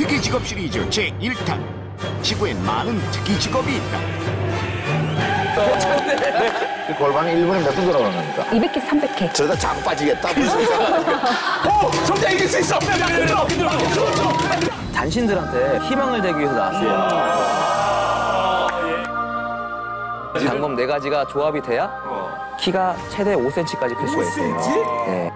특이 직업 시리즈 제1탄 지구엔 많은 특이 직업이 있다 괜찮네 골반이 1분에 몇분 돌아가는 겁니까? 200개, 300개. 저러다 장 빠지겠다. 오! 정자 이길 수 있어! 흔들어! 흔들어! 단신들한테 희망을 대기 위해서 나왔어요. 방법 네 가지가 조합이 돼야 키가 최대 5cm까지 클 수가 있어요. 네.